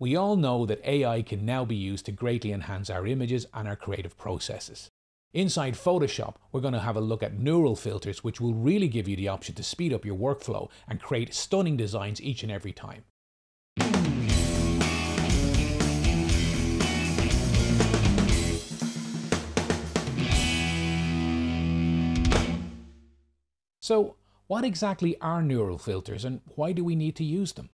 We all know that AI can now be used to greatly enhance our images and our creative processes. Inside Photoshop, we're going to have a look at neural filters, which will really give you the option to speed up your workflow and create stunning designs each and every time. So, what exactly are neural filters and why do we need to use them?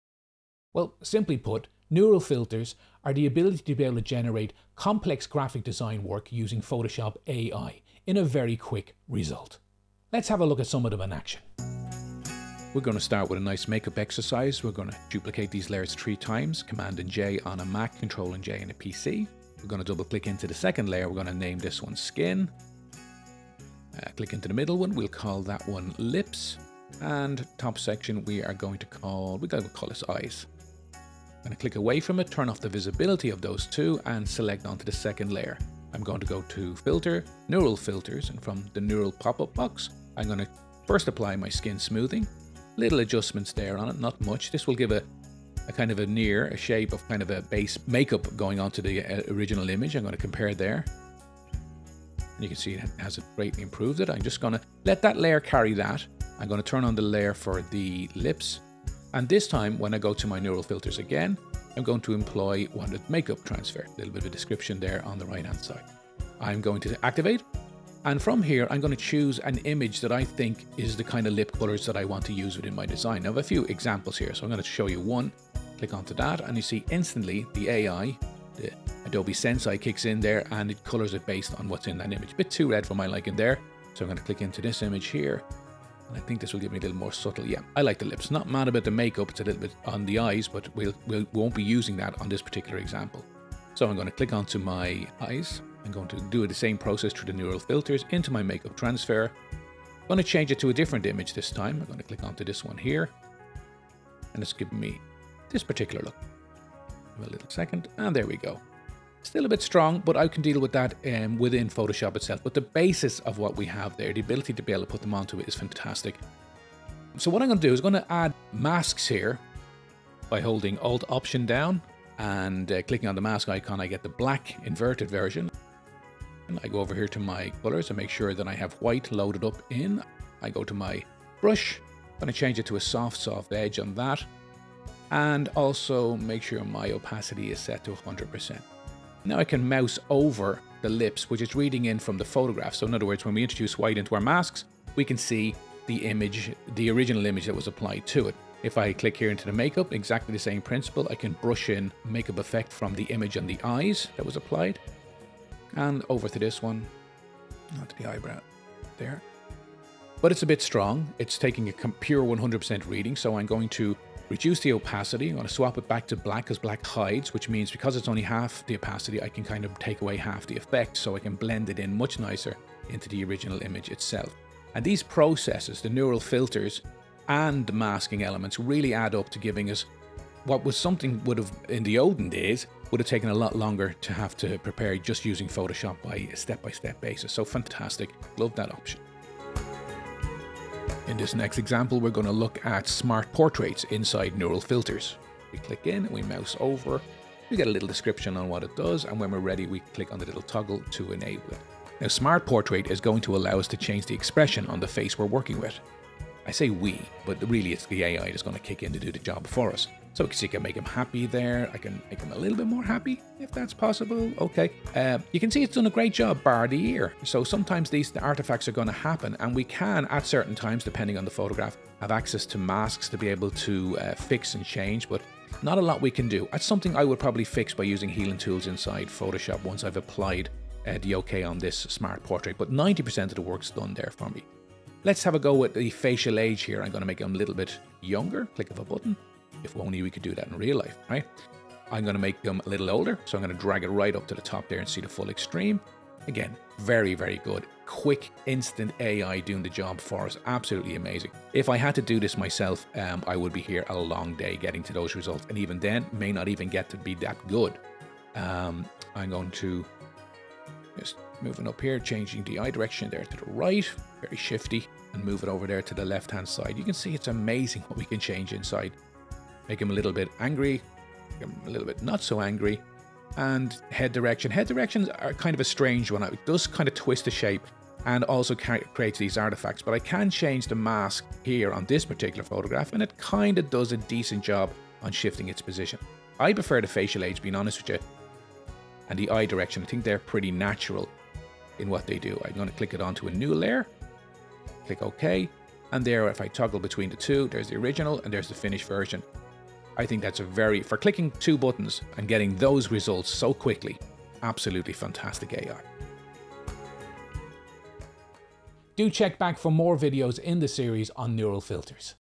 Well, simply put, neural filters are the ability to be able to generate complex graphic design work using Photoshop AI in a very quick result. Let's have a look at some of them in action. We're going to start with a nice makeup exercise. We're going to duplicate these layers three times, Command and J on a Mac, Control and J on a PC. We're going to double click into the second layer. We're going to name this one Skin. Uh, click into the middle one. We'll call that one Lips. And top section we are going to call, we're going to call this Eyes. I'm going to click away from it, turn off the visibility of those two and select onto the second layer. I'm going to go to Filter, Neural Filters, and from the Neural pop-up box, I'm going to first apply my skin smoothing. Little adjustments there on it, not much. This will give a, a kind of a near, a shape of kind of a base makeup going onto the uh, original image. I'm going to compare there. And you can see it has greatly improved it. I'm just going to let that layer carry that. I'm going to turn on the layer for the lips. And this time, when I go to my neural filters again, I'm going to employ wanted makeup transfer. A little bit of a description there on the right hand side. I'm going to activate. And from here, I'm going to choose an image that I think is the kind of lip colors that I want to use within my design. I have a few examples here. So I'm going to show you one. Click onto that and you see instantly the AI, the Adobe Sensei kicks in there and it colors it based on what's in that image. A bit too red for my liking there. So I'm going to click into this image here I think this will give me a little more subtle. Yeah, I like the lips. Not mad about the makeup. It's a little bit on the eyes, but we'll, we'll, we won't be using that on this particular example. So I'm going to click onto my eyes. I'm going to do the same process through the neural filters into my makeup transfer. I'm going to change it to a different image this time. I'm going to click onto this one here. And it's giving me this particular look. Give a little second. And there we go. Still a bit strong, but I can deal with that um, within Photoshop itself. But the basis of what we have there, the ability to be able to put them onto it is fantastic. So what I'm going to do is going to add masks here by holding Alt Option down and uh, clicking on the mask icon, I get the black inverted version. And I go over here to my colors and make sure that I have white loaded up in. I go to my brush, I'm going to change it to a soft, soft edge on that. And also make sure my opacity is set to 100%. Now I can mouse over the lips, which is reading in from the photograph. So in other words, when we introduce white into our masks, we can see the image, the original image that was applied to it. If I click here into the makeup, exactly the same principle, I can brush in makeup effect from the image on the eyes that was applied. And over to this one, not to the eyebrow, there. But it's a bit strong. It's taking a pure 100% reading, so I'm going to reduce the opacity. I'm going to swap it back to black because black hides, which means because it's only half the opacity, I can kind of take away half the effect so I can blend it in much nicer into the original image itself. And these processes, the neural filters and the masking elements really add up to giving us what was something would have in the olden days would have taken a lot longer to have to prepare just using Photoshop by a step-by-step -step basis. So fantastic. Love that option. In this next example, we're going to look at smart portraits inside neural filters. We click in, we mouse over, we get a little description on what it does, and when we're ready, we click on the little toggle to enable it. Now, Smart Portrait is going to allow us to change the expression on the face we're working with. I say we, but really it's the AI that's going to kick in to do the job for us. So you can make him happy there. I can make him a little bit more happy if that's possible. Okay. Uh, you can see it's done a great job bar the ear. So sometimes these artifacts are going to happen and we can at certain times, depending on the photograph, have access to masks to be able to uh, fix and change. But not a lot we can do. That's something I would probably fix by using healing tools inside Photoshop once I've applied uh, the OK on this smart portrait. But 90% of the work's done there for me. Let's have a go with the facial age here. I'm going to make him a little bit younger. Click of a button. If only we could do that in real life, right? I'm going to make them a little older, so I'm going to drag it right up to the top there and see the full extreme. Again, very, very good. Quick, instant AI doing the job for us. Absolutely amazing. If I had to do this myself, um, I would be here a long day getting to those results. And even then, may not even get to be that good. Um, I'm going to just moving up here, changing the eye direction there to the right. Very shifty. And move it over there to the left-hand side. You can see it's amazing what we can change inside make him a little bit angry, a little bit not so angry. And head direction. Head directions are kind of a strange one. It does kind of twist the shape and also creates these artifacts. But I can change the mask here on this particular photograph and it kind of does a decent job on shifting its position. I prefer the facial age, being honest with you, and the eye direction. I think they're pretty natural in what they do. I'm going to click it onto a new layer, click OK, and there if I toggle between the two, there's the original and there's the finished version. I think that's a very, for clicking two buttons and getting those results so quickly, absolutely fantastic AI. Do check back for more videos in the series on neural filters.